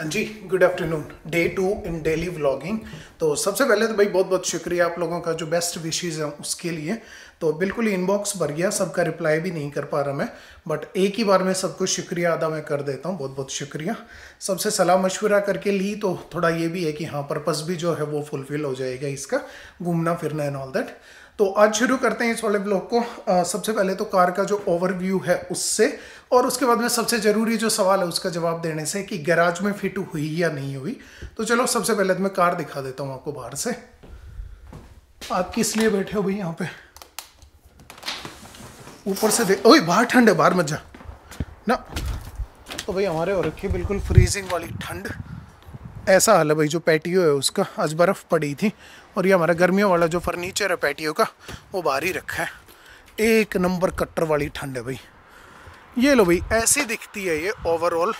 हाँ जी good afternoon day two in daily vlogging तो सबसे पहले तो भाई बहुत बहुत शुक्रिया आप लोगों का जो बेस्ट विशेज़ हैं उसके लिए। तो बिल्कुल इनबॉक्स भर गया, सबका रिप्लाई भी नहीं कर पा रहा मैं। बट एक ही बार में सबको शुक्रिया अदा मैं कर देता हूँ, बहुत बहुत शुक्रिया। सबसे सलाह मशवरा करके ली तो थोड़ा ये भी है कि हाँ पर्पज़ भी जो है वो फुलफ़िल हो जाएगा इसका घूमना फिरना एंड ऑल दैट तो आज शुरू करते हैं इस वाले ब्लॉग को। आ, सबसे पहले तो कार का जो ओवरव्यू है उससे और उसके बाद में सबसे ज़रूरी जो सवाल है उसका जवाब देने से कि गैराज में फिट हुई या नहीं हुई। तो चलो सबसे पहले तो मैं कार दिखा देता हूँ आपको बाहर से। आप किस लिए बैठे हो भाई यहाँ पे? ऊपर से देख ओए बाहर ठंड है बाहर मत जा। ना। तो भाई हमारे और रखी बिल्कुल फ्रीजिंग वाली ठंड। ऐसा हाल है भाई, जो पैटियो है उसका आज बर्फ़ पड़ी थी और ये हमारा गर्मियों वाला जो फर्नीचर है पैटियो का, वो बाहर ही रखा है। एक नंबर कट्टर वाली ठंड है भाई। ये लो भाई, ऐसी दिखती है ये ओवरऑल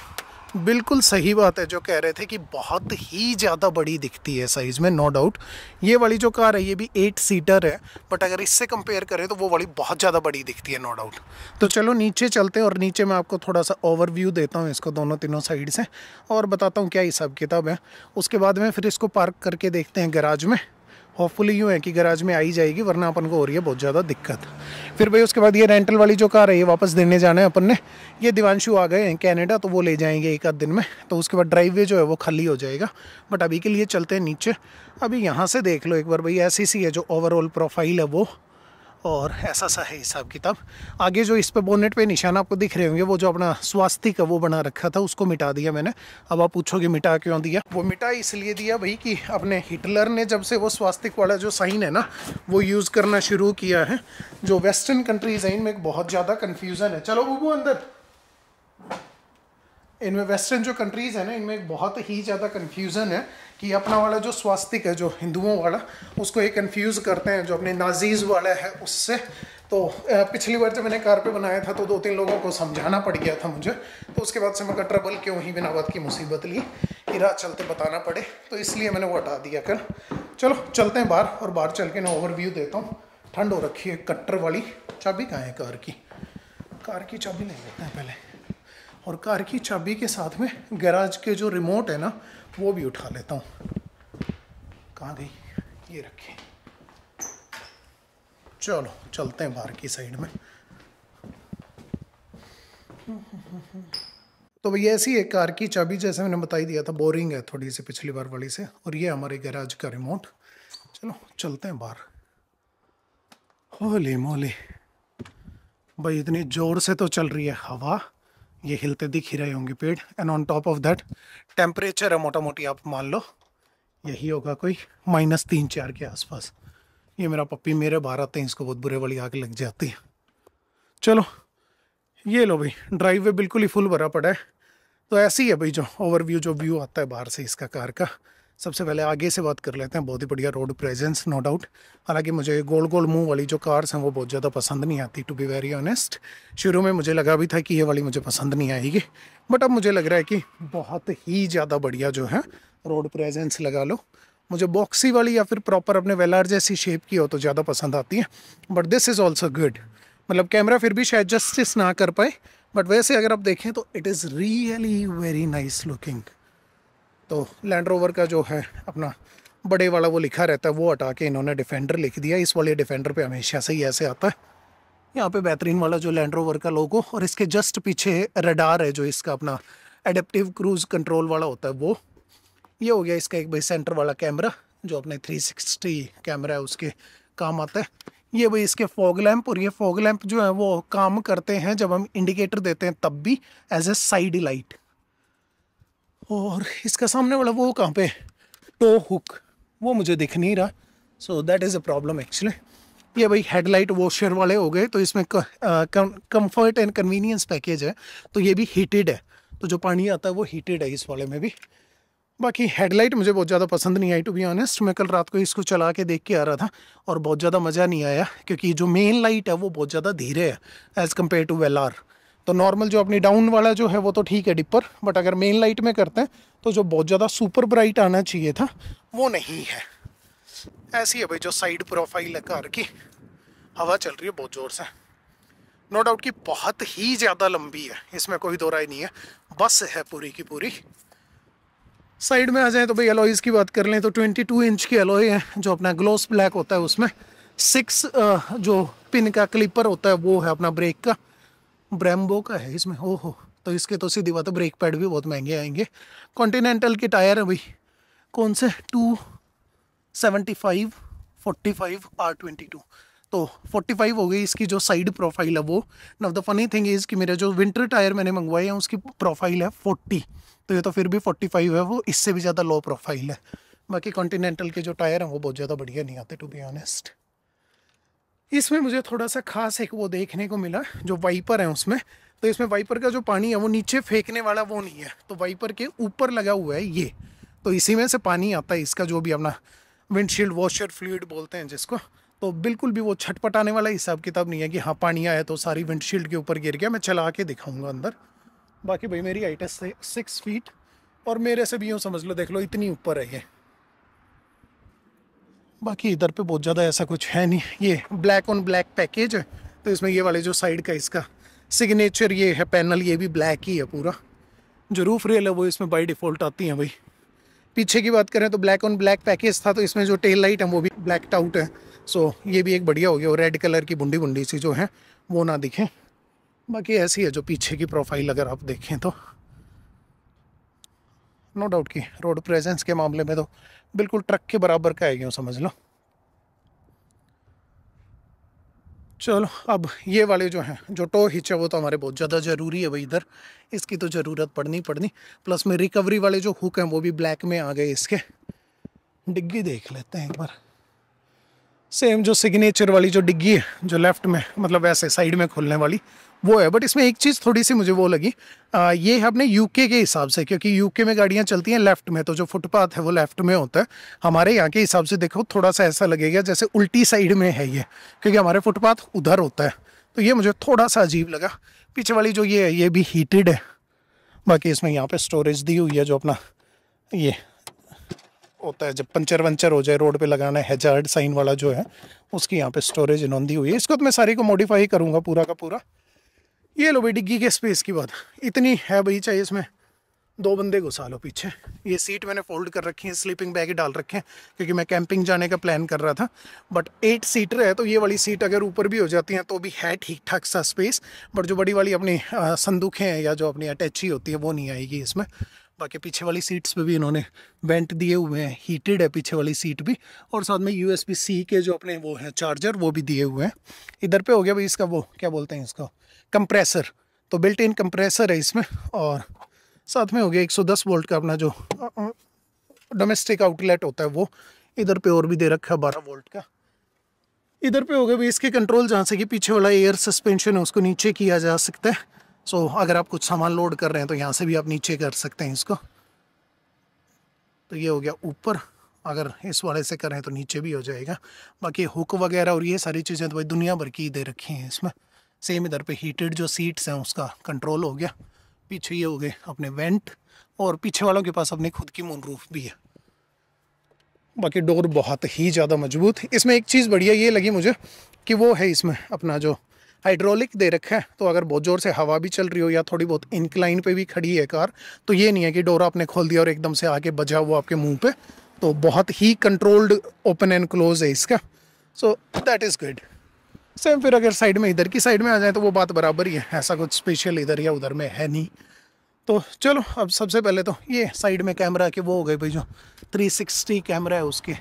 बिल्कुल सही बात है जो कह रहे थे कि बहुत ही ज़्यादा बड़ी दिखती है साइज़ में नो डाउट ये वाली जो कार है, ये भी एट सीटर है बट अगर इससे कंपेयर करें तो वो वाली बहुत ज़्यादा बड़ी दिखती है नो डाउट तो चलो नीचे चलते हैं और नीचे मैं आपको थोड़ा सा ओवरव्यू देता हूँ इसको दोनों तीनों साइड से और बताता हूँ क्या हिसाब किताब है। उसके बाद में फिर इसको पार्क करके देखते हैं गराज में। होपफुली यूँ है कि गराज में आई जाएगी, वरना अपन को हो रही है बहुत ज़्यादा दिक्कत। फिर भाई उसके बाद ये रेंटल वाली जो कार है, ये वापस देने जाना है अपन ने। ये दिवानशु आ गए हैं कैनेडा तो वो ले जाएँगे एक आध दिन में। तो उसके बाद ड्राइव जो है वो खाली हो जाएगा। बट अभी के लिए चलते हैं नीचे। अभी यहाँ से देख लो एक बार भाई, ऐसी सी है जो ओवरऑल प्रोफ़ाइल है वो। और ऐसा सा है हिसाब किताब। आगे जो इस पे बोनेट पे निशान आपको दिख रहे होंगे, वो जो अपना स्वास्तिक वो बना रखा था, उसको मिटा दिया मैंने। अब आप पूछोगे, मिटा क्यों दिया? वो मिटा इसलिए दिया भाई कि अपने हिटलर ने जब से वो स्वास्तिक वाला जो साइन है ना, वो यूज़ करना शुरू किया है। जो वेस्टर्न कंट्रीज़ हैं, इनमें बहुत ज़्यादा कन्फ्यूज़न है। चलो, बबू, अंदर। इनमें वेस्टर्न जो कंट्रीज़ है ना, इनमें बहुत ही ज़्यादा कन्फ्यूज़न है कि अपना वाला जो स्वास्तिक है, जो हिंदुओं वाला, उसको ये कन्फ्यूज़ करते हैं, जो अपने नाजीज़ वाला है उससे। तो पिछली बार जब मैंने कार पे बनाया था तो दो तीन लोगों को समझाना पड़ गया था मुझे। तो उसके बाद से मैं ट्रबल क्यों ही बिना बात की मुसीबत ली? कि रात चलते बताना पड़े। तो इसलिए मैंने वो हटा दिया कल। चलो, चलते हैं बाहर और बाहर चल के मैं ओवरव्यू देता हूँ। ठंड हो रखी है, कट्टर वाली चाबी कहाँ है? कार की। कार की चाबी ले लेते हैं पहले। और कार की चाबी के साथ में गैराज के जो रिमोट है ना, वो भी उठा लेता हूँ। कहाँ गई? ये रखे। चलो, चलते हैं बाहर की साइड में। तो भैया, ऐसी एक कार की चाबी, जैसे मैंने बताई दिया था बोरिंग है थोड़ी सी पिछली बार वाली से, और ये हमारे गैराज का रिमोट चलो, चलते हैं बाहर। होली मोली। भाई, इतनी ज़ोर से तो चल रही है हवा। ये हिलते दिख ही रहे होंगे पेड़। And on top of that temperature है मोटा मोटी आप मान लो। यही होगा कोई माइनस तीन चार के आसपास। ये मेरा पप्पी, मेरे बाहर आते हैं, इसको बहुत बुरे वाली आग लग जाती है। चलो, ये लो भाई ड्राइव वे बिल्कुल ही फुल भरा पड़ा है। तो ऐसे ही है भाई जो ओवरव्यू जो व्यू आता है बाहर से इसका कार का। सबसे पहले आगे से बात कर लेते हैं। बहुत ही बढ़िया रोड प्रेजेंस नो डाउट हालाँकि मुझे गोल गोल मुँह वाली जो कार्स हैं, वो बहुत ज़्यादा पसंद नहीं आती टू बी वेरी ऑनेस्ट शुरू में मुझे लगा भी था कि ये वाली मुझे पसंद नहीं आएगी बट अब मुझे लग रहा है कि बहुत ही ज़्यादा बढ़िया जो है रोड प्रेजेंस लगा लो। मुझे बॉक्सी वाली या फिर प्रॉपर अपने वेलार जैसी शेप की हो तो ज़्यादा पसंद आती है but this is also good मतलब कैमरा फिर भी शायद जस्टिस ना कर पाए बट वैसे अगर आप देखें तो it is really very nice looking तो लैंड रोवर का जो है अपना बड़े वाला वो लिखा रहता है, वो हटा के इन्होंने डिफेंडर लिख दिया। इस वाले डिफेंडर पे हमेशा से ही ऐसे आता है। यहाँ पे बेहतरीन वाला जो लैंड रोवर का लोगो और इसके जस्ट पीछे रडार है जो इसका अपना एडेप्टिव क्रूज कंट्रोल वाला होता है, वो। ये हो गया इसका एक भाई सेंटर वाला कैमरा जो अपने 360 कैमरा है, उसके काम आता है। ये भाई इसके फॉग लैंप और ये फॉग लैंप जो है, वो काम करते हैं, जब हम इंडिकेटर देते हैं, तब भी एज ए साइड लाइट और इसका सामने वाला वो कहाँ पे? Tow hook. वो मुझे दिख नहीं रहा। So that is a problem actually ये भाई हेडलाइट वॉशर वाले हो गए तो इसमें कंफर्ट एंड कन्वीनियंस पैकेज है। तो ये भी हीटेड है। तो जो पानी आता है, वो हीटेड है इस वाले में भी। बाकी हेडलाइट मुझे बहुत ज़्यादा पसंद नहीं आई टू बी ऑनेस्ट मैं कल रात को इसको चला के देख के आ रहा था और बहुत ज़्यादा मज़ा नहीं आया, क्योंकि जो मेन लाइट है, वो बहुत ज़्यादा धीरे है as compare to Velar तो नॉर्मल जो अपनी डाउन वाला जो है वो तो ठीक है डिपर बट अगर मेन लाइट में करते हैं तो जो बहुत ज़्यादा सुपर ब्राइट आना चाहिए था, वो नहीं है। ऐसी है भाई जो साइड प्रोफ़ाइल है कार की। हवा चल रही है बहुत ज़ोर से। नो डाउट कि बहुत ही ज़्यादा लंबी है। इसमें कोई दो राय नहीं है। बस है पूरी की पूरी। साइड में आ जाए तो भाई एलॉयज़ की बात कर लें तो 22 इंच की एलॉय है, जो अपना ग्लोस ब्लैक होता है उसमें। सिक्स जो पिन का क्लिपर होता है, वो है अपना ब्रेक का। ब्रैम्बो का है इसमें। हो हो तो इसके तो सीधी बात है, ब्रेक पैड भी बहुत महँगे आएँगे। कॉन्टीनेंटल के टायर है भाई। कौन से? Two seventy five, forty five, R twenty two. तो 45 हो गई इसकी जो साइड प्रोफ़ाइल है वो। Now the funny thing is कि मेरे जो विंटर टायर मैंने मंगवाए हैं, उसकी प्रोफ़ाइल है 40 तो ये तो फिर भी 45 है, वो इससे भी ज़्यादा लो प्रोफ़ाइल है। बाकी कॉन्टीनेंटल के जो टायर हैं, वो बहुत ज़्यादा बढ़िया नहीं आते टू बी ऑनेस्ट इसमें मुझे थोड़ा सा खास एक वो देखने को मिला, जो वाइपर है उसमें। तो इसमें वाइपर का जो पानी है, वो नीचे फेंकने वाला वो नहीं है। तो वाइपर के ऊपर लगा हुआ है ये। तो इसी में से पानी आता है इसका, जो भी अपना विंडशील्ड वॉशर फ्लूड बोलते हैं जिसको। तो बिल्कुल भी वो छटपटाने वाला हिसाब किताब नहीं है कि हाँ पानी आया तो सारी विंडशील्ड के ऊपर गिर गया। मैं चला के दिखाऊँगा अंदर। बाकी भाई, मेरी हाइट है सिक्स फीट और मेरे से भी यूँ समझ लो, देख लो, इतनी ऊपर है ये। बाकी इधर पे बहुत ज़्यादा ऐसा कुछ है नहीं। ये ब्लैक ऑन ब्लैक पैकेज है तो इसमें ये वाले जो साइड का इसका सिग्नेचर ये है पैनल ये भी ब्लैक ही है पूरा। जो रूफ रेल है, वो इसमें बाई डिफ़ॉल्ट आती हैं भाई। पीछे की बात करें तो ब्लैक ऑन ब्लैक पैकेज था तो इसमें जो टेल लाइट है, वो भी ब्लैक आउट है। सो ये भी एक बढ़िया हो गया, और रेड कलर की बुंडी बुंडी सी जो है, वो ना दिखे। बाकी ऐसी है जो पीछे की प्रोफ़ाइल अगर आप देखें तो। नो डाउट की रोड प्रेजेंस के मामले में तो बिल्कुल ट्रक के बराबर का है, यूँ समझ लो। चलो, अब ये वाले जो हैं, जो टो हिच है, वो तो हमारे बहुत ज़्यादा ज़रूरी है भाई इधर। इसकी तो ज़रूरत पड़नी पड़नी। प्लस में रिकवरी वाले जो हुक हैं, वो भी ब्लैक में आ गए इसके। डिग्गी देख लेते हैं एक बार। सेम जो सिग्नेचर वाली जो डिग्गी है, जो लेफ़्ट में मतलब ऐसे साइड में खुलने वाली। वो है। बट इसमें एक चीज़ थोड़ी सी मुझे वो लगी। आ, ये है अपने यूके के हिसाब से क्योंकि यूके में गाड़ियाँ चलती हैं लेफ़्ट में तो जो फुटपाथ है वो लेफ़्ट में होता है। हमारे यहाँ के हिसाब से देखो थोड़ा सा ऐसा लगेगा जैसे उल्टी साइड में है ये क्योंकि हमारे फुटपाथ उधर होता है। तो ये मुझे थोड़ा सा अजीब लगा। पीछे वाली जो ये है ये भी हीटेड है। बाकी इसमें यहाँ पर स्टोरेज दी हुई है जो अपना ये होता है जब पंचर वंचर हो जाए रोड पे लगाना है हेजार्ड साइन वाला जो है उसकी यहाँ पे स्टोरेज इन्होंने दी हुई है। इसको तो मैं सारी को मॉडिफाई करूँगा पूरा का पूरा। ये लो भाई डिग्गी के स्पेस की बात। इतनी है भाई चाहिए इसमें। दो बंदे घुसा लो पीछे। ये सीट मैंने फोल्ड कर रखी है स्लीपिंग बैग ही डाल रखे हैं, क्योंकि मैं कैंपिंग जाने का प्लान कर रहा था। बट एट सीटर है तो ये वाली सीट अगर ऊपर भी हो जाती हैं तो भी है ठीक ठाक सा स्पेस बट जो बड़ी वाली अपनी संदूखें हैं या जो अपनी अटैची होती है, वो नहीं आएगी इसमें। बाकी पीछे वाली सीट्स पे भी इन्होंने वेंट दिए हुए हैं। हीटेड है पीछे वाली सीट भी। और साथ में यू सी के जो अपने वो हैं चार्जर वो भी दिए हुए हैं। इधर पे हो गया भाई इसका वो, क्या बोलते हैं इसका? कंप्रेसर तो बिल्ट इन कंप्रेसर है इसमें, और साथ में हो गया 110 वोल्ट का अपना जो डोमेस्टिक आउटलेट होता है वो, इधर पे और भी दे रखा है बारह वोल्ट का। इधर पे हो गया भाई इसके कंट्रोल जहाँ से कि पीछे वाला एयर सस्पेंशन है, उसको नीचे किया जा सकता है। सो अगर आप कुछ सामान लोड कर रहे हैं तो यहाँ से भी आप नीचे कर सकते हैं इसको। तो ये हो गया ऊपर, अगर इस वाले से करें तो नीचे भी हो जाएगा। बाकी हुक वगैरह और ये सारी चीज़ें तो भाई दुनिया भर की दे रखी हैं इसमें। सेम इधर पे हीटेड जो सीट्स हैं, उसका कंट्रोल हो गया। पीछे ये हो गए अपने वेंट और पीछे वालों के पास अपनी खुद की मून रूफ भी है। बाकी डोर बहुत ही ज़्यादा मज़बूत इसमें एक चीज़ बढ़िया ये लगी मुझे कि वो है इसमें अपना जो हाइड्रोलिक दे रखा है। तो अगर बहुत ज़ोर से हवा भी चल रही हो या थोड़ी बहुत इंक्लाइन पे भी खड़ी है कार तो ये नहीं है कि डोर आपने खोल दिया और एकदम से आके बजा हुआ आपके मुँह पे। तो बहुत ही कंट्रोल्ड ओपन एंड क्लोज है इसका। So that is good same फिर अगर साइड में इधर की साइड में आ जाए तो वो बात बराबर ही है। ऐसा कुछ स्पेशल इधर या उधर में है नहीं। तो चलो, अब सबसे पहले तो ये साइड में कैमरा के वो हो गए भाई जो 360 कैमरा है उसके।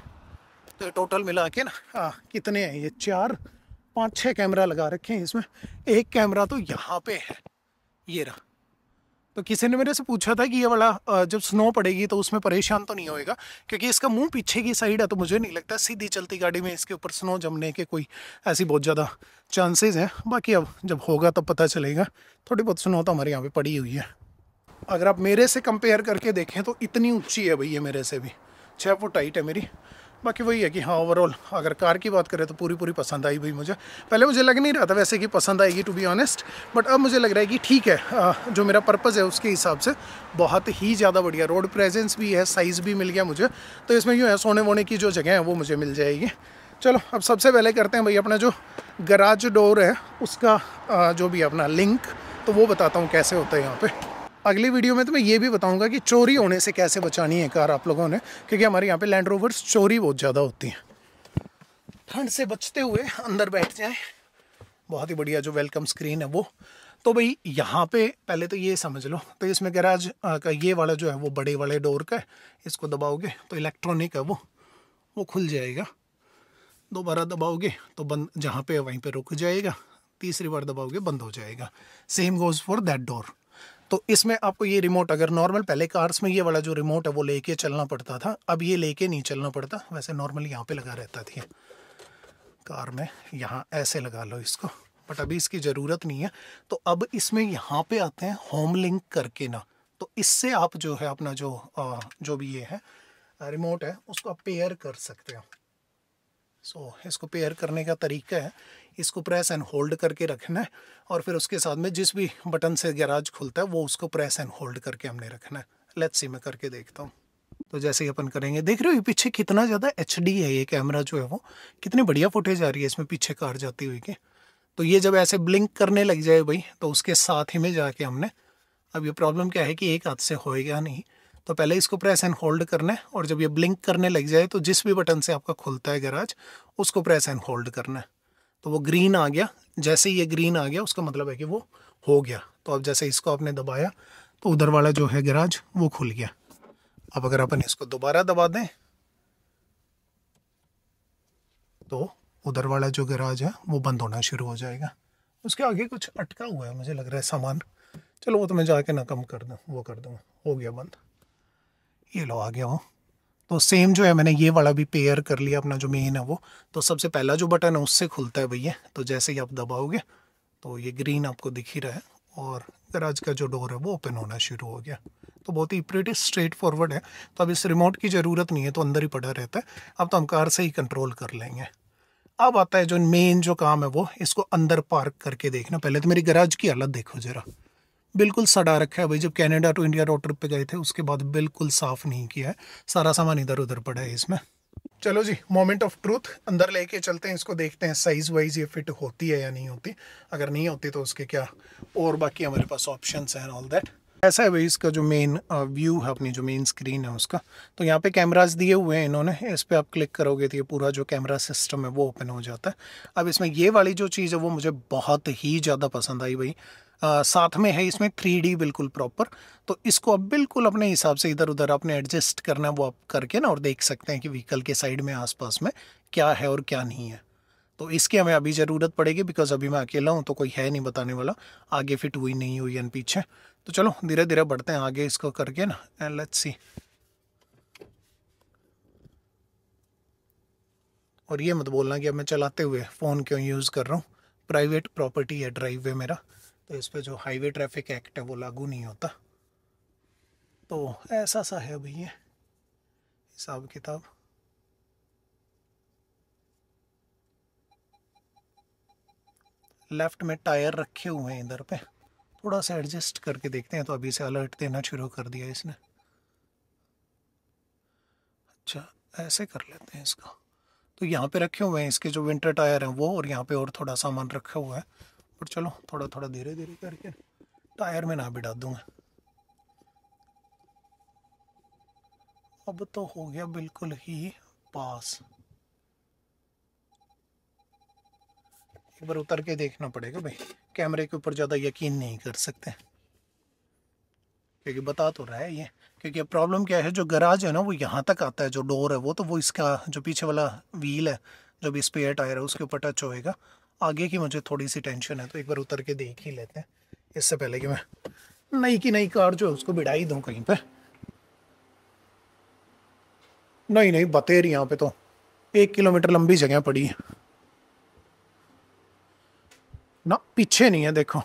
तो टोटल मिला के ना हाँ कितने हैं ये? चार, पाँच छः कैमरा लगा रखे हैं इसमें। एक कैमरा तो यहाँ पे है। ये रहा। तो किसी ने मेरे से पूछा था कि ये वाला जब स्नो पड़ेगी तो उसमें परेशान तो नहीं होएगा? क्योंकि इसका मुँह पीछे की साइड है तो मुझे नहीं लगता सीधी चलती गाड़ी में इसके ऊपर स्नो जमने के कोई ऐसी बहुत ज़्यादा चांसेस हैं। बाकी अब जब होगा तब पता चलेगा। थोड़ी बहुत स्नो तो हमारे यहाँ पे पड़ी हुई है। अगर आप मेरे से कंपेयर करके देखें तो इतनी ऊँची है भैया मेरे से भी। छः फुट हाइट है मेरी। बाकी वही है कि हाँ ओवरऑल अगर कार की बात करें तो पूरी पूरी पसंद आई भाई मुझे। पहले मुझे लग नहीं रहा था वैसे कि पसंद आएगी टू बी ऑनेस्ट बट अब मुझे लग रहा है कि ठीक है जो मेरा पर्पज़ है उसके हिसाब से बहुत ही ज़्यादा बढ़िया। रोड प्रेजेंस भी है साइज़ भी मिल गया मुझे तो इसमें यूँ है सोने वोने की जो जगह है वो मुझे मिल जाएगी। चलो, अब सबसे पहले करते हैं भाई अपना जो गराज डोर है, उसका जो भी अपना लिंक तो वो बताता हूँ कैसे होता है यहाँ पर अगली वीडियो में तो मैं ये भी बताऊँगा कि चोरी होने से कैसे बचानी है कार आप लोगों ने, क्योंकि हमारे यहाँ पे लैंड रोवर्स चोरी बहुत ज़्यादा होती हैं। ठंड से बचते हुए अंदर बैठ जाएँ। बहुत ही बढ़िया जो वेलकम स्क्रीन है वो। तो भाई, यहाँ पे पहले तो ये समझ लो तो इसमें गैराज का ये वाला जो है वो बड़े वाले डोर का है, इसको दबाओगे तो इलेक्ट्रॉनिक है वो वो खुल जाएगा। दोबारा दबाओगे तो बंद जहाँ पे वहीं पे रुक जाएगा, तीसरी बार दबाओगे बंद हो जाएगा। Same goes for that door तो इसमें आपको ये रिमोट अगर नॉर्मल पहले कार्स में ये वाला जो रिमोट है वो लेके चलना पड़ता था अब ये लेके नहीं चलना पड़ता। वैसे नॉर्मली यहाँ पे लगा रहता थी कार में यहाँ ऐसे लगा लो इसको बट अभी इसकी ज़रूरत नहीं है। तो अब इसमें यहाँ पे आते हैं होम लिंक करके ना। तो इससे आप जो है अपना जो आ, जो भी ये है रिमोट है उसको आप पेयर कर सकते हो। सो so, इसको पेयर करने का तरीका है। इसको प्रेस एंड होल्ड करके रखना है और फिर उसके साथ में जिस भी बटन से गैराज खुलता है वो उसको प्रेस एंड होल्ड करके हमने रखना है। लेट्स सी मैं करके देखता हूँ। तो जैसे ही अपन करेंगे देख रहे हो ये पीछे कितना ज़्यादा एचडी है ये कैमरा जो है वो। कितनी बढ़िया फुटेज आ रही है इसमें पीछे कार जाती हुई के। तो ये जब ऐसे ब्लिंक करने लग जाए भाई तो उसके साथ ही में जाके हमने अब ये प्रॉब्लम क्या है कि एक हाथ से होएगा नहीं। तो पहले इसको प्रेस एंड होल्ड करना है और जब ये ब्लिंक करने लग जाए तो जिस भी बटन से आपका खुलता है गैराज, उसको प्रेस एंड होल्ड करना है। तो वो ग्रीन आ गया। जैसे ही ये ग्रीन आ गया, उसका मतलब है कि वो हो गया। तो अब जैसे इसको आपने दबाया तो उधर वाला जो है गैराज, वो खुल गया। अब अगर अपन इसको दोबारा दबा दें तो उधर वाला जो गैराज है, वो बंद होना शुरू हो जाएगा। उसके आगे कुछ अटका हुआ है, मुझे लग रहा है सामान। चलो वो तो मैं जाके ना कम कर दूँ, वो कर दूँगा हो गया बंद। ये लो आ गया हूँ। तो सेम जो है मैंने ये वाला भी पेयर कर लिया अपना जो मेन है वो। तो सबसे पहला जो बटन है उससे खुलता है भैया। तो जैसे ही आप दबाओगे तो ये ग्रीन आपको दिख ही रहा है। और गराज का जो डोर है वो ओपन होना शुरू हो गया। तो बहुत ही प्रेटी स्ट्रेट फॉरवर्ड है। तो अब इस रिमोट की ज़रूरत नहीं है तो अंदर ही पड़ा रहता है। अब तो हम कार से ही कंट्रोल कर लेंगे। अब आता है जो मेन जो काम है वो, इसको अंदर पार्क करके देखना। पहले तो मेरी गराज की हालत देखो ज़रा। बिल्कुल सड़ा रखा है भाई। जब Canada to India road trip पे गए थे, उसके बाद बिल्कुल साफ़ नहीं किया है। सारा सामान इधर उधर पड़ा है इसमें। चलो जी मोमेंट ऑफ़ ट्रूथ अंदर लेके चलते हैं, इसको देखते हैं साइज़ वाइज ये फिट होती है या नहीं होती। अगर नहीं होती तो उसके क्या और बाकी हमारे पास ऑप्शन हैं ऑल दैट ऐसा है भाई, इसका जो मेन व्यू है, अपनी जो मेन स्क्रीन है उसका। तो यहाँ पे कैमरास दिए हुए हैं इन्होंने। इस पर आप क्लिक करोगे तो ये पूरा जो कैमरा सिस्टम है वो ओपन हो जाता है। अब इसमें ये वाली जो चीज़ है, वो मुझे बहुत ही ज़्यादा पसंद आई भाई। आ, साथ में है इसमें थ्री बिल्कुल प्रॉपर तो इसको अब बिल्कुल अपने हिसाब से इधर उधर आपने एडजस्ट करना है वो आप करके ना और देख सकते हैं कि व्हीकल के साइड में आसपास में क्या है और क्या नहीं है। तो इसकी हमें अभी ज़रूरत पड़ेगी बिकॉज़ अभी मैं अकेला हूँ तो कोई है नहीं बताने वाला। आगे फिट हुई नहीं हुई एन पीछे। तो चलो धीरे धीरे बढ़ते हैं आगे इसको करके ना। एंड लेट्स सी और ये मत बोलना कि अब मैं चलाते हुए फ़ोन क्यों यूज़ कर रहा हूँ। प्राइवेट प्रॉपर्टी है ड्राइव वे मेरा। तो इस पर जो हाईवे ट्रैफ़िक एक्ट है वो लागू नहीं होता। तो ऐसा सा है भैया हिसाब किताब। लेफ़्ट में टायर रखे हुए हैं इधर पे। थोड़ा सा एडजस्ट करके देखते हैं तो अभी से अलर्ट देना शुरू कर दिया इसने। अच्छा ऐसे कर लेते हैं इसका। तो यहाँ पे रखे हुए हैं, इसके जो विंटर टायर हैं वो, और यहाँ पे और थोड़ा सामान रखा हुआ है। पर चलो थोड़ा थोड़ा धीरे धीरे करके टायर में ना बिठा दूँगा। अब तो हो गया बिल्कुल ही पास। एक बार उतर के देखना पड़ेगा भाई। कैमरे के ऊपर ज़्यादा यकीन नहीं कर सकते। क्योंकि बता तो रहा है ये, क्योंकि प्रॉब्लम क्या है, जो गराज है ना, वो यहाँ तक आता है, जो डोर है, वो तो वो इसका, जो पीछे वाला व्हील है, जो भी स्पेयर टायर है, उसके ऊपर टच होएगा। आगे की मुझे थोड़ी सी टेंशन है तो एक बार उतर के देख ही लेते हैं। इससे पहले कि मैं नई की नई कार जो है, उसको बिड़ाई दूँ कहीं पे। नहीं नहीं बतेर यहाँ पे तो। एक किलोमीटर लंबी जगह पड़ी है। ना, पीछे नहीं है, देखो।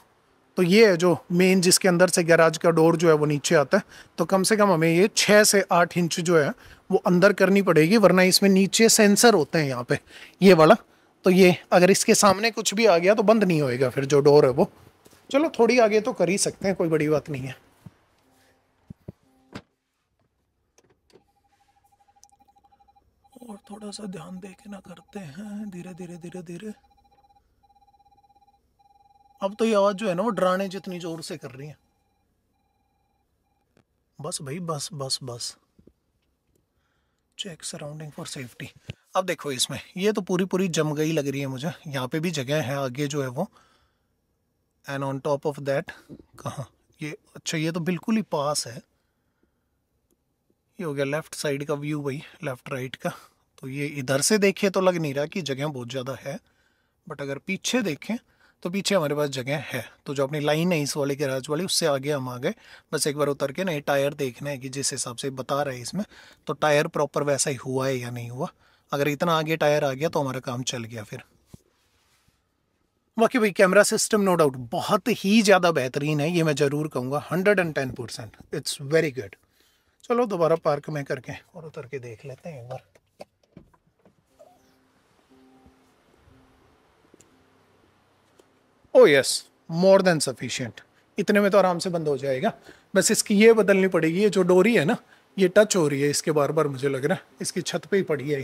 तो ये है जो मेन जिसके अंदर से गैराज का डोर जो है, वो नीचे आता है। तो कम से कम हमें ये छः से आठ इंच जो है, वो अंदर करनी पड़ेगी, वरना इसमें नीचे सेंसर होते हैं यहाँ पे। ये वाला। तो ये, अगर इसके सामने कुछ भी आ गया तो बंद नहीं होएगा फिर जो डोर है वो। चलो, थोड़ी आगे तो कर ही सकते हैं, कोई बड़ी बात नहीं है। और थोड़ा सा ध्यान दे के ना करते हैं, धीरे धीरे धीरे धीरे। अब तो ये आवाज़ जो है ना, वो डराने जितनी ज़ोर से कर रही है। बस भाई, बस बस बस। चेक सराउंडिंग फॉर सेफ्टी अब देखो इसमें, ये तो पूरी पूरी जम गई लग रही है मुझे। यहाँ पे भी जगह है आगे जो है वो। And on top of that कहाँ? ये अच्छा ये तो बिल्कुल ही पास है। ये हो गया लेफ़्ट साइड का व्यू भाई लेफ़्ट राइट का। तो ये इधर से देखिए तो लग नहीं रहा कि जगह बहुत ज़्यादा है। बट अगर पीछे देखें तो पीछे हमारे पास जगह है। तो जो अपनी लाइन है इस वाले गैराज वाली, उससे आगे हम आ गए। बस एक बार उतर के ना ये टायर देखना है कि जिस हिसाब से बता रहे हैं इसमें तो टायर प्रॉपर वैसा ही हुआ है या नहीं हुआ। अगर इतना आगे टायर आ गया तो हमारा काम चल गया फिर। बाकी भाई कैमरा सिस्टम नो डाउट बहुत ही ज़्यादा बेहतरीन है, ये मैं ज़रूर कहूँगा hundred and ten percent it's very good चलो, दोबारा पार्क में करके और उतर के देख लेते हैं एक बार। Oh yes more than sufficient इतने में तो आराम से बंद हो जाएगा। बस इसकी ये बदलनी पड़ेगी, ये जो डोरी है ना, ये टच हो रही है, इसके बार बार मुझे लग रहा है, इसकी छत पे ही पड़ी है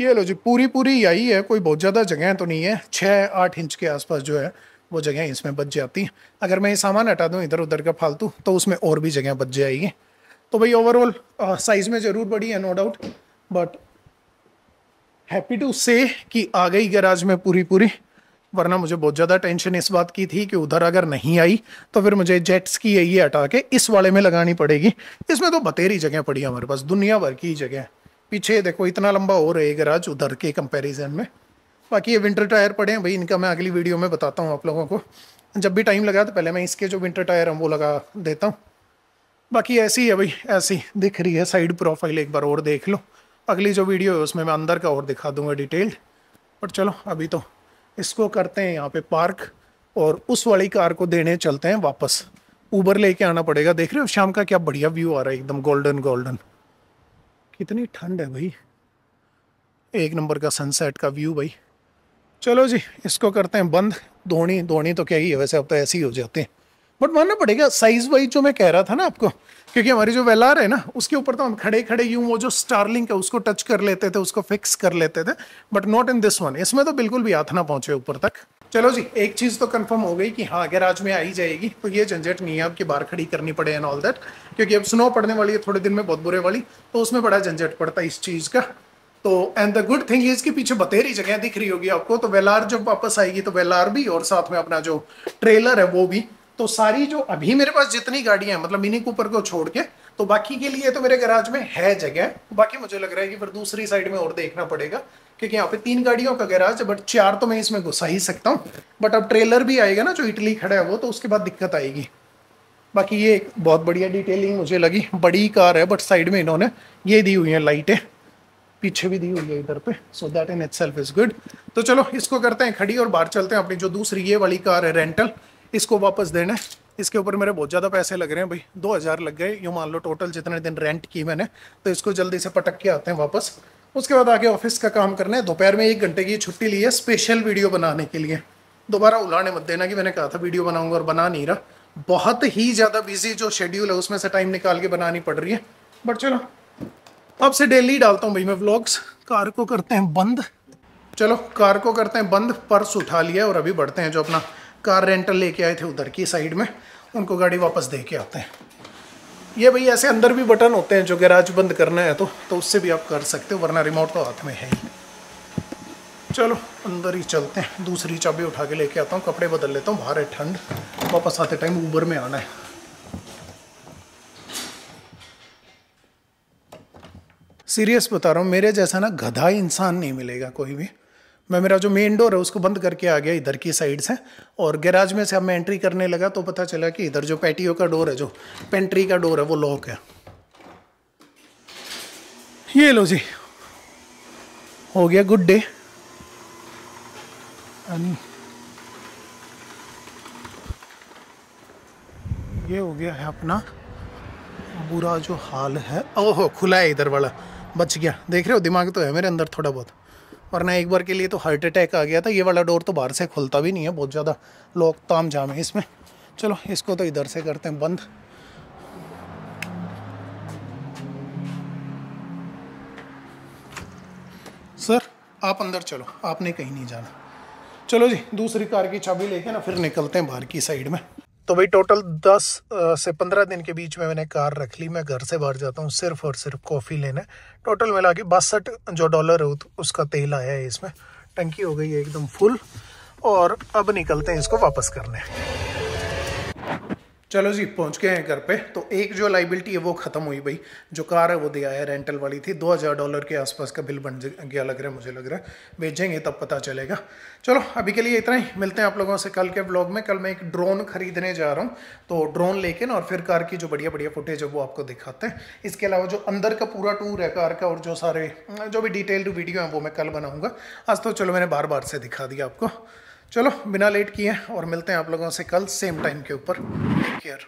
ये लो जी पूरी पूरी आई है, कोई बहुत ज़्यादा जगह तो नहीं है। छः, आठ इंच के आसपास जो है, वो जगह इसमें बच जाती हैं। अगर मैं ये सामान हटा दूँ इधर उधर का फालतू तो उसमें और भी जगह बच जाएगी। तो भाई ओवरऑल साइज़ में ज़रूर बड़ी है no doubt but happy to say कि आ गई गैराज में पूरी पूरी वरना मुझे बहुत ज़्यादा टेंशन इस बात की थी कि उधर अगर नहीं आई तो फिर मुझे जेट्स की ये हटा के इस वाले में लगानी पड़ेगी। इसमें तो बतेरी जगह पड़ी है हमारे पास, दुनिया भर की जगह। पीछे देखो, इतना लंबा हो रहा है गैराज उधर के कंपैरिजन में। बाकी ये विंटर टायर पड़े हैं, भाई, इनका मैं अगली वीडियो में बताता हूँ आप लोगों को। जब भी टाइम लगा तो पहले मैं इसके जो विंटर टायर हैं, वो लगा देता हूँ। बाकी ऐसी है भाई, ऐसी दिख रही है साइड प्रोफ़ाइल एक बार और देख लो। अगली जो वीडियो है, उसमें मैं अंदर का और दिखा दूँगा डिटेल्ड बट चलो, अभी तो इसको करते हैं यहाँ पे पार्क और उस वाली कार को देने चलते हैं वापस। ऊबर लेके आना पड़ेगा, देख रहे हो? शाम का क्या बढ़िया व्यू आ रहा है, एकदम गोल्डन गोल्डन कितनी ठंड है भाई। एक नंबर का सनसेट का व्यू भाई। चलो जी, इसको करते हैं बंद। धोनी धोनी तो क्या ही है, वैसे अब तो ऐसे ही हो जाते हैं। बट मानना पड़ेगा साइज़ वाइज जो मैं कह रहा था ना आपको, क्योंकि हमारी जो वेलार है ना, उसके ऊपर तो हम खड़े खड़े यूँ वो जो स्टारलिंक है, उसको टच कर लेते थे, उसको फिक्स कर लेते थे but not in this one इसमें तो बिल्कुल भी हाथ ना पहुँचे ऊपर तक। चलो जी, एक चीज़ तो कंफर्म हो गई कि हाँ अगर आज में आई जाएगी तो ये झंझट नहीं है आपकी बार खड़ी करनी पड़े एंड ऑल दैट क्योंकि अब स्नो पड़ने वाली है, थोड़े दिन में बहुत बुरे वाली तो उसमें बड़ा झंझट पड़ता है इस चीज़ का। तो and the good thing is कि पीछे बतेरी जगह दिख रही होगी आपको तो वेलार जब वापस आएगी तो वेलार भी और साथ में अपना जो ट्रेलर है वो भी। तो सारी जो अभी मेरे पास जितनी गाड़ियाँ हैं मतलब मिनी कूपर को छोड़ के तो बाकी के लिए तो मेरे गराज में है जगह। बाकी मुझे लग रहा है कि फिर दूसरी साइड में और देखना पड़ेगा, क्योंकि यहाँ पे तीन गाड़ियों का गैराज है बट चार तो मैं इसमें घुसा ही सकता हूँ। बट अब ट्रेलर भी आएगा ना, जो इटली खड़ा है वो तो उसके बाद दिक्कत आएगी। बाकी ये एक बहुत बढ़िया डिटेलिंग मुझे लगी। बड़ी कार है बट साइड में इन्होंने ये दी हुई है लाइटें पीछे भी दी हुई है इधर पे so that in it is good तो चलो, इसको करते हैं खड़ी और बाहर चलते हैं अपनी जो दूसरी ये वाली कार है रेंटल इसको वापस देना है। इसके ऊपर मेरे बहुत ज़्यादा पैसे लग रहे हैं भाई। दो हज़ार लग गए। यूँ मान लो टोटल जितने दिन रेंट की मैंने तो इसको जल्दी से पटक के आते हैं वापस। उसके बाद आगे ऑफ़िस का काम करना है। दोपहर में एक घंटे की छुट्टी ली है स्पेशल वीडियो बनाने के लिए। दोबारा उलाने मत देना कि मैंने कहा था वीडियो बनाऊँगा और बना नहीं रहा। बहुत ही ज़्यादा बिज़ी जो शेड्यूल है, उसमें से टाइम निकाल के बनानी पड़ रही है। बट चलो, अब से डेली डालता हूँ भाई मैं व्लॉग्स कार को करते हैं बंद। चलो, कार को करते हैं बंद। पर्स उठा लिया और अभी बढ़ते हैं जो अपना कार रेंटल लेके आए थे उधर की साइड में। उनको गाड़ी वापस दे के आते हैं। ये भाई ऐसे अंदर भी बटन होते हैं जो गैराज बंद करना है तो तो उससे भी आप कर सकते हो, वरना रिमोट तो हाथ में है ही चलो, अंदर ही चलते हैं। दूसरी चाबी उठा के लेके आता हूँ, कपड़े बदल लेता हूँ, बाहर है ठंड। वापस आते टाइम ऊबर में आना है। सीरियस बता रहा हूँ, मेरे जैसा ना गधा इंसान नहीं मिलेगा कोई भी। मैं मेरा जो मेन डोर है, उसको बंद करके आ गया इधर की साइड से। और गैराज में से अब मैं एंट्री करने लगा तो पता चला कि इधर जो पैटियो का डोर है, जो पेंट्री का डोर है, वो लॉक है। ये लो जी। हो गया गुड डे ये हो गया है अपना बुरा जो हाल है। ओहो, खुला है इधर वाला। बच गया। देख रहे हो? दिमाग तो है मेरे अंदर थोड़ा बहुत। वरना एक बार के लिए तो हार्ट अटैक आ गया था, ये वाला डोर तो बाहर से खुलता भी नहीं है, बहुत ज़्यादा लोग ताम जाम है इसमें। चलो, इसको तो इधर से करते हैं, बंद। सर, आप अंदर चलो, आपने कहीं नहीं जाना। चलो जी, दूसरी कार की चाबी लेके ना, फिर निकलते हैं बाहर की साइड में। तो भाई टोटल 10 से 15 दिन के बीच में मैंने कार रख ली, मैं घर से बाहर जाता हूँ, सिर्फ़ और सिर्फ़ कॉफ़ी लेने। टोटल मिला के बासठ जो डॉलर है उसका तेल आया है इसमें। टंकी हो गई है एकदम फुल और अब निकलते हैं इसको वापस करने। चलो जी, पहुँच गए हैं घर पे। तो एक जो लाइबिलिटी है, वो ख़त्म हुई भाई। जो कार है, वो दिया है रेंटल वाली थी। 2000 डॉलर के आसपास का बिल बन गया लग रहा है, मुझे लग रहा है। भेजेंगे, तब पता चलेगा। चलो, अभी के लिए इतना ही। मिलते हैं आप लोगों से कल के ब्लॉग में। कल मैं एक ड्रोन खरीदने जा रहा हूँ। तो ड्रोन लेके ना, और फिर कार की जो बढ़िया बढ़िया फुटेज है, वो आपको दिखाते हैं। इसके अलावा जो अंदर का पूरा टूर है, कार का, और जो सारे, जो भी डिटेल्ड वीडियो हैं, वो मैं कल बनाऊँगा। आज तो चलो, मैंने बार बार से दिखा दिया आपको। चलो, बिना लेट किए और मिलते हैं आप लोगों से कल सेम टाइम के ऊपर। Take care